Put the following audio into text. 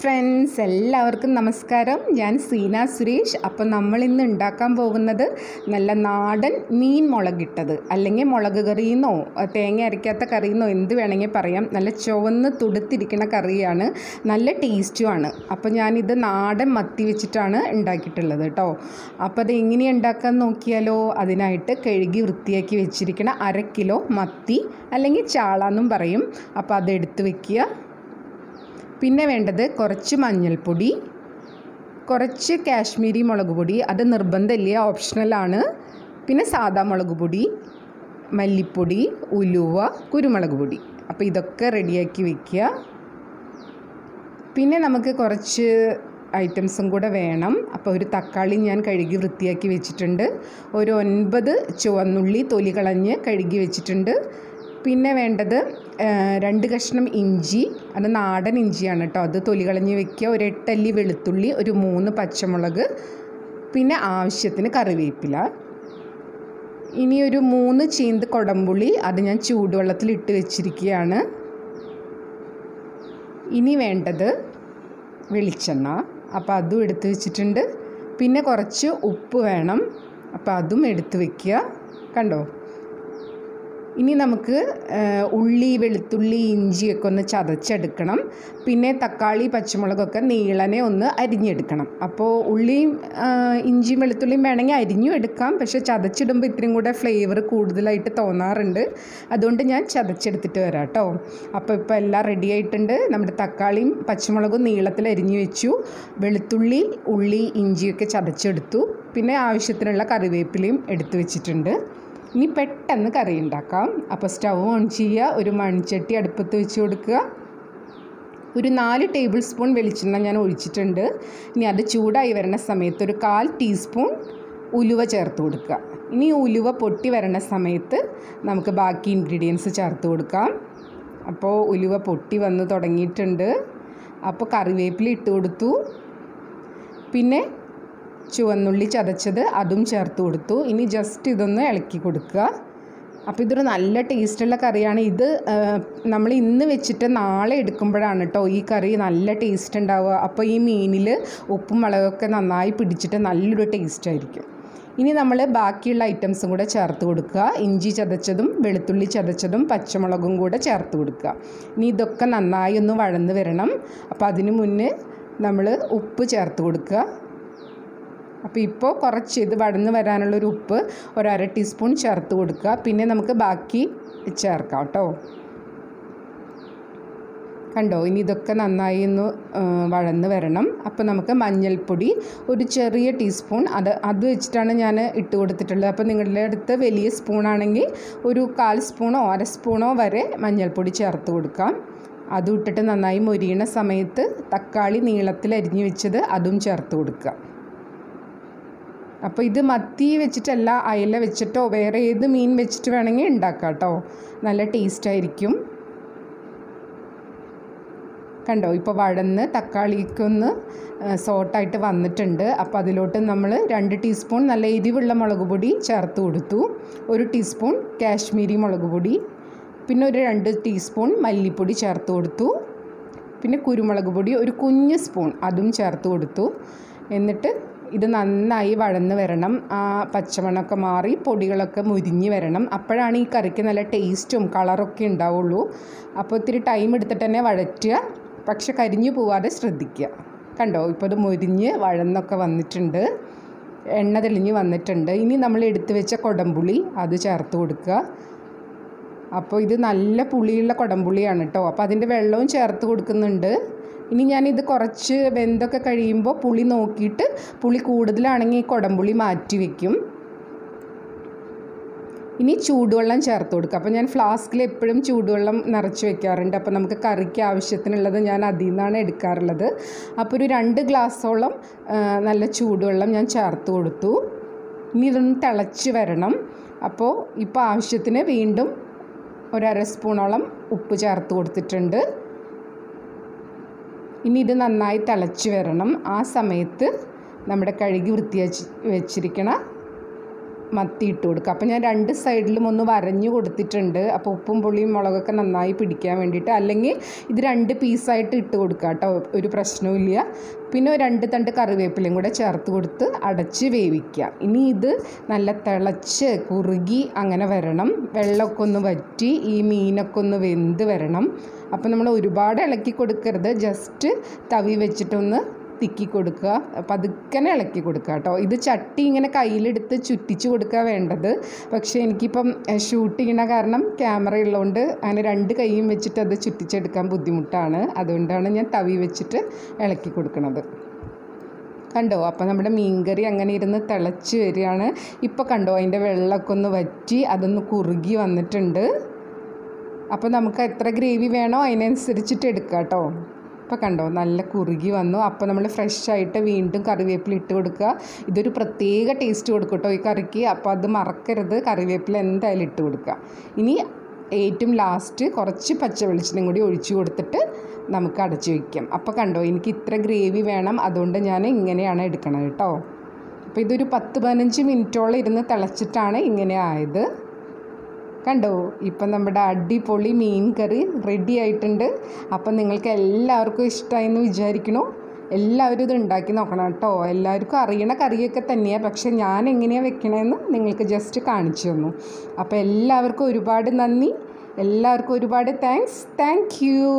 Friends എല്ലാവർക്കും നമസ്കാരം. ഞാൻ സീന സുരേഷ്. അപ്പം നമ്മൾ ഇന്ന് ഉണ്ടാക്കാൻ പോകുന്നത് നല്ല നാടൻ മീൻ മുളകിട്ടത്. അല്ലെങ്കിൽ മുളക് കറിയെന്നോ തേങ്ങ അരയ്ക്കാത്ത കറിയെന്നോ എന്ത് വേണമെങ്കിൽ പറയാം. നല്ല ചുവന്ന് തുടുത്തിരിക്കുന്ന കറിയാണ്. നല്ല ടേസ്റ്റുമാണ് അപ്പോൾ ഞാനിത് നാടൻ മത്തി വെച്ചിട്ടാണ് ഉണ്ടാക്കിയിട്ടുള്ളത് കേട്ടോ അപ്പോൾ അത് എങ്ങനെ ഉണ്ടാക്കാൻ നോക്കിയാലോ? അതിനായിട്ട് കഴുകി വൃത്തിയാക്കി വെച്ചിരിക്കുന്ന അര കിലോ മത്തി അല്ലെങ്കിൽ ചാള എന്നും പറയും. അപ്പോൾ അത് അതെടുത്ത് വെക്കുക. പിന്നെ വേണ്ടത് കുറച്ച് മഞ്ഞൾപ്പൊടി കുറച്ച് കാശ്മീരി മുളക് പൊടി. അത് നിർബന്ധമില്ല ഓപ്ഷണലാണ് പിന്നെ സാദാ മുളക് പൊടി മല്ലിപ്പൊടി ഉലുവ കുരുമുളക് പൊടി. അപ്പോൾ ഇതൊക്കെ റെഡിയാക്കി വെക്കുക. പിന്നെ നമുക്ക് കുറച്ച് ഐറ്റംസും കൂടെ വേണം. അപ്പോൾ ഒരു തക്കാളി ഞാൻ കഴുകി വൃത്തിയാക്കി വെച്ചിട്ടുണ്ട്. ഒരു ഒൻപത് ചുവന്നുള്ളി തൊലി കളഞ്ഞ് കഴുകി വെച്ചിട്ടുണ്ട്. പിന്നെ വേണ്ടത് രണ്ട് കഷ്ണം ഇഞ്ചി അത് നാടൻ ഇഞ്ചിയാണ് കേട്ടോ അത് തൊലി കളഞ്ഞ് വെക്കുക. ഒരു എട്ടല്ലി വെളുത്തുള്ളി ഒരു മൂന്ന് പച്ചമുളക് പിന്നെ ആവശ്യത്തിന് കറിവേപ്പില. ഇനി ഒരു മൂന്ന് ചീന്ത് കൊടമ്പുളി അത് ഞാൻ ചൂടുവെള്ളത്തിൽ ഇട്ട് വെച്ചിരിക്കുകയാണ്. ഇനി വേണ്ടത് വെളിച്ചെണ്ണ. അപ്പോൾ അതും എടുത്ത് വെച്ചിട്ടുണ്ട്. പിന്നെ കുറച്ച് ഉപ്പ് വേണം. അപ്പോൾ അതും എടുത്ത് വെക്കുക. കണ്ടോ? ഇനി നമുക്ക് ഉള്ളി വെളുത്തുള്ളി ഇഞ്ചിയൊക്കെ ഒന്ന് ചതച്ചെടുക്കണം. പിന്നെ തക്കാളി പച്ചമുളകൊക്കെ നീളനെ ഒന്ന് അരിഞ്ഞെടുക്കണം. അപ്പോൾ ഉള്ളിയും ഇഞ്ചിയും വെളുത്തുള്ളിയും വേണമെങ്കിൽ അരിഞ്ഞും എടുക്കാം. പക്ഷേ ചതച്ചിടുമ്പോൾ ഇത്രയും കൂടെ ഫ്ലേവർ കൂടുതലായിട്ട് തോന്നാറുണ്ട്. അതുകൊണ്ട് ഞാൻ ചതച്ചെടുത്തിട്ട് വരാം കേട്ടോ. അപ്പോൾ ഇപ്പോൾ എല്ലാം റെഡി ആയിട്ടുണ്ട്. നമ്മുടെ തക്കാളിയും പച്ചമുളകും നീളത്തിൽ അരിഞ്ഞു വെച്ചു. വെളുത്തുള്ളി ഉള്ളി ഇഞ്ചിയൊക്കെ ചതച്ചെടുത്തു. പിന്നെ ആവശ്യത്തിനുള്ള കറിവേപ്പിലയും എടുത്തു വെച്ചിട്ടുണ്ട്. ഇനി പെട്ടെന്ന് കറി ഉണ്ടാക്കാം. അപ്പോൾ സ്റ്റൗ ഓൺ ചെയ്യുക. ഒരു മൺചട്ടി അടുപ്പത്ത് വെച്ച് കൊടുക്കുക. ഒരു നാല് ടേബിൾ സ്പൂൺ വെളിച്ചെണ്ണ ഞാൻ ഒഴിച്ചിട്ടുണ്ട്. ഇനി അത് ചൂടായി വരുന്ന സമയത്ത് ഒരു കാൽ ടീസ്പൂൺ ഉലുവ ചേർത്ത് കൊടുക്കുക. ഇനി ഉലുവ പൊട്ടി വരണ സമയത്ത് നമുക്ക് ബാക്കി ഇൻഗ്രീഡിയൻസ് ചേർത്ത് കൊടുക്കാം. അപ്പോൾ ഉലുവ പൊട്ടി വന്ന് തുടങ്ങിയിട്ടുണ്ട്. അപ്പോൾ കറിവേപ്പില ഇട്ട് കൊടുത്തു. പിന്നെ ചുവന്നുള്ളി ചതച്ചത് അതും ചേർത്ത് കൊടുത്തു. ഇനി ജസ്റ്റ് ഇതൊന്ന് ഇളക്കി കൊടുക്കുക. അപ്പോൾ ഇതൊരു നല്ല ടേസ്റ്റുള്ള കറിയാണ്. ഇത് നമ്മൾ ഇന്ന് വെച്ചിട്ട് നാളെ എടുക്കുമ്പോഴാണ് കേട്ടോ ഈ കറി നല്ല ടേസ്റ്റ് ഉണ്ടാവുക. അപ്പോൾ ഈ മീനിൽ ഉപ്പും മുളകൊക്കെ നന്നായി പിടിച്ചിട്ട് നല്ലൊരു ടേസ്റ്റ് ആയിരിക്കും. ഇനി നമ്മൾ ബാക്കിയുള്ള ഐറ്റംസും കൂടെ ചേർത്ത് കൊടുക്കുക. ഇഞ്ചി ചതച്ചതും വെളുത്തുള്ളി ചതച്ചതും പച്ചമുളകും കൂടെ ചേർത്ത് കൊടുക്കുക. ഇനി ഇതൊക്കെ നന്നായി ഒന്ന് വഴന്ന് വരണം. അപ്പോൾ അതിന് മുന്നേ നമ്മൾ ഉപ്പ് ചേർത്ത് കൊടുക്കുക. അപ്പോൾ ഇപ്പോൾ കുറച്ച് ഇത് വടന്ന് വരാനുള്ളൊരു ഉപ്പ് ഒരര ടീസ്പൂൺ ചേർത്ത് കൊടുക്കുക. പിന്നെ നമുക്ക് ബാക്കി ചേർക്കാം കേട്ടോ. കണ്ടോ? ഇനി ഇതൊക്കെ നന്നായി ഒന്ന് വഴന്ന് വരണം. അപ്പോൾ നമുക്ക് മഞ്ഞൾപ്പൊടി ഒരു ചെറിയ ടീസ്പൂൺ. അത് അത് വെച്ചിട്ടാണ് ഞാൻ ഇട്ട് കൊടുത്തിട്ടുള്ളത്. അപ്പോൾ നിങ്ങളുടെ അടുത്ത് വലിയ സ്പൂണാണെങ്കിൽ ഒരു കാൽ സ്പൂണോ അര സ്പൂണോ വരെ മഞ്ഞൾപ്പൊടി ചേർത്ത് കൊടുക്കാം. അതും ഇട്ടിട്ട് നന്നായി മൊരിയണ സമയത്ത് തക്കാളി നീളത്തിൽ അരിഞ്ഞു വെച്ചത് അതും ചേർത്ത് കൊടുക്കുക. അപ്പോൾ ഇത് മത്തി വെച്ചിട്ടല്ല അയല വെച്ചിട്ടോ വേറെ ഏത് മീൻ വെച്ചിട്ട് വേണമെങ്കിൽ ഉണ്ടാക്കാം കേട്ടോ നല്ല ടേസ്റ്റായിരിക്കും കണ്ടോ ഇപ്പോൾ വഴന്ന് തക്കാളിക്കൊന്ന് സോട്ടായിട്ട് വന്നിട്ടുണ്ട്. അപ്പോൾ അതിലോട്ട് നമ്മൾ രണ്ട് ടീസ്പൂൺ നല്ല എരിവുള്ള മുളക് പൊടി ചേർത്ത് കൊടുത്തു. ഒരു ടീസ്പൂൺ കാശ്മീരി മുളക് പൊടി. പിന്നെ ഒരു രണ്ട് ടീസ്പൂൺ മല്ലിപ്പൊടി ചേർത്ത് കൊടുത്തു. പിന്നെ കുരുമുളക് പൊടി ഒരു കുഞ്ഞ് സ്പൂൺ അതും ചേർത്ത് കൊടുത്തു. എന്നിട്ട് ഇത് നന്നായി വഴന്ന് വരണം. ആ പച്ചമണമൊക്കെ മാറി പൊടികളൊക്കെ മുരിഞ്ഞ് വരണം. അപ്പോഴാണ് ഈ കറിക്ക് നല്ല ടേസ്റ്റും കളറൊക്കെ ഉണ്ടാവുള്ളൂ. അപ്പോൾ ഇത്തിരി ടൈം എടുത്തിട്ട് തന്നെ വഴറ്റുക. പക്ഷെ കരിഞ്ഞു പോവാതെ ശ്രദ്ധിക്കുക. കണ്ടോ? ഇപ്പോൾ ഇത് മുരിഞ്ഞ് വഴന്നൊക്കെ വന്നിട്ടുണ്ട്. എണ്ണ തെളിഞ്ഞ് വന്നിട്ടുണ്ട്. ഇനി നമ്മൾ എടുത്തു വെച്ച കൊടംപുളി അത് ചേർത്ത് കൊടുക്കുക. അപ്പോൾ ഇത് നല്ല പുളിയുള്ള കൊടംപുളിയാണ് കേട്ടോ. അപ്പോൾ അതിന്റെ വെള്ളവും ചേർത്ത് കൊടുക്കുന്നുണ്ട്. ഇനി ഞാനിത് കുറച്ച് വെന്തൊക്കെ കഴിയുമ്പോൾ പുളി നോക്കിയിട്ട് പുളി കൂടുതലാണെങ്കിൽ ഈ കുടംപുളി മാറ്റി വയ്ക്കും ഇനി ചൂടുവെള്ളം ചേർത്ത് കൊടുക്കുക അപ്പോൾ ഞാൻ ഫ്ലാസ്കിൽ എപ്പോഴും ചൂടുവെള്ളം നിറച്ച് വെക്കാറുണ്ട്. അപ്പോൾ നമുക്ക് കറിക്ക് ആവശ്യത്തിനുള്ളത് ഞാൻ അതിൽ നിന്നാണ് എടുക്കാറുള്ളത്. അപ്പോൾ ഒരു രണ്ട് ഗ്ലാസ്സോളം നല്ല ചൂടുവെള്ളം ഞാൻ ചേർത്ത് കൊടുത്തു. ഇനി ഇതൊന്ന് തിളച്ച് വരണം. അപ്പോൾ ഇപ്പോൾ ആവശ്യത്തിന് വീണ്ടും ഒരു അര സ്പൂണോളം ഉപ്പ് ചേർത്ത് കൊടുത്തിട്ടുണ്ട്. ഇനി ഇത് നന്നായി തിളച്ച് വരണം. ആ സമയത്ത് നമ്മുടെ കഴുകി വൃത്തിയാച്ച് വെച്ചിരിക്കണ മത്തി ഇട്ട് കൊടുക്കുക. അപ്പോൾ ഞാൻ രണ്ട് സൈഡിലും ഒന്ന് വരഞ്ഞു കൊടുത്തിട്ടുണ്ട്. അപ്പോൾ ഉപ്പും പുളിയും മുളകൊക്കെ നന്നായി പിടിക്കാൻ വേണ്ടിയിട്ട്. അല്ലെങ്കിൽ ഇത് രണ്ട് പീസായിട്ട് ഇട്ട് കൊടുക്കുക കേട്ടോ. ഒരു പ്രശ്നവുമില്ല പിന്നെ രണ്ട് തണ്ട് കറിവേപ്പിലയും കൂടെ ചേർത്ത് കൊടുത്ത് അടച്ച് വേവിക്കുക. ഇനി ഇത് നല്ല തിളച്ച് കുറുകി അങ്ങനെ വരണം. വെള്ളമൊക്കെ ഒന്ന് വറ്റി ഈ മീനൊക്കെ ഒന്ന് വെന്ത് വരണം. അപ്പോൾ നമ്മൾ ഒരുപാട് ഇളക്കി കൊടുക്കരുത്. ജസ്റ്റ് തവി വെച്ചിട്ടൊന്ന് തിക്കി കൊടുക്കുക പതുക്കനെ ഇളക്കി കൊടുക്കുക കേട്ടോ. ഇത് ചട്ടി ഇങ്ങനെ കയ്യിലെടുത്ത് ചുറ്റിച്ച് കൊടുക്കുക വേണ്ടത്. പക്ഷേ എനിക്കിപ്പം ഷൂട്ട് ചെയ്യണ കാരണം ക്യാമറ ഉള്ളതുകൊണ്ട് അങ്ങനെ രണ്ട് കൈയും വെച്ചിട്ട് അത് ചുറ്റിച്ചെടുക്കാൻ ബുദ്ധിമുട്ടാണ്. അതുകൊണ്ടാണ് ഞാൻ തവി വെച്ചിട്ട് ഇളക്കി കൊടുക്കുന്നത് കണ്ടോ? അപ്പോൾ നമ്മുടെ മീൻകറി അങ്ങനെ ഇരുന്ന് തിളച്ച് വരികയാണ്. ഇപ്പോൾ കണ്ടോ? അതിന്റെ വെള്ളമൊക്കെ ഒന്ന് വറ്റി അതൊന്ന് കുറുകി വന്നിട്ടുണ്ട്. അപ്പോൾ നമുക്ക് എത്ര ഗ്രേവി വേണോ അതിനനുസരിച്ചിട്ട് എടുക്കാം കേട്ടോ. അപ്പോൾ കണ്ടോ നല്ല കുറുകി വന്നു. അപ്പോൾ നമ്മൾ ഫ്രഷ് ആയിട്ട് വീണ്ടും കറിവേപ്പില ഇട്ട് കൊടുക്കുക. ഇതൊരു പ്രത്യേക ടേസ്റ്റ് കൊടുക്കും കേട്ടോ ഈ കറിക്ക്. അപ്പോൾ അത് മറക്കരുത്. കറിവേപ്പില എന്തായാലും ഇട്ട് കൊടുക്കുക. ഇനി ഏറ്റവും ലാസ്റ്റ് കുറച്ച് പച്ച വെളിച്ചെണ്ണയും കൂടി ഒഴിച്ചു കൊടുത്തിട്ട് നമുക്ക് അടച്ചു വയ്ക്കാം അപ്പോൾ കണ്ടോ എനിക്ക് ഇത്ര ഗ്രേവി വേണം. അതുകൊണ്ട് ഞാൻ ഇങ്ങനെയാണ് എടുക്കണത് കേട്ടോ. അപ്പോൾ ഇതൊരു പത്ത് പതിനഞ്ച് മിനിറ്റോളം ഇരുന്ന് തിളച്ചിട്ടാണ് ഇങ്ങനെ ആയത്. കണ്ടോ ഇപ്പം നമ്മുടെ അടിപൊളി മീൻ കറി റെഡി ആയിട്ടുണ്ട്. അപ്പം നിങ്ങൾക്ക് എല്ലാവർക്കും ഇഷ്ടമായി എന്ന് വിചാരിക്കണു എല്ലാവരും ഇത് ഉണ്ടാക്കി നോക്കണം കേട്ടോ. എല്ലാവർക്കും അറിയണ കറിയൊക്കെ തന്നെയാണ് പക്ഷെ ഞാൻ എങ്ങനെയാണ് വെക്കണമെന്ന് നിങ്ങൾക്ക് ജസ്റ്റ് കാണിച്ചു തന്നു. അപ്പോൾ എല്ലാവർക്കും ഒരുപാട് നന്ദി. എല്ലാവർക്കും ഒരുപാട് താങ്ക്സ് താങ്ക് യു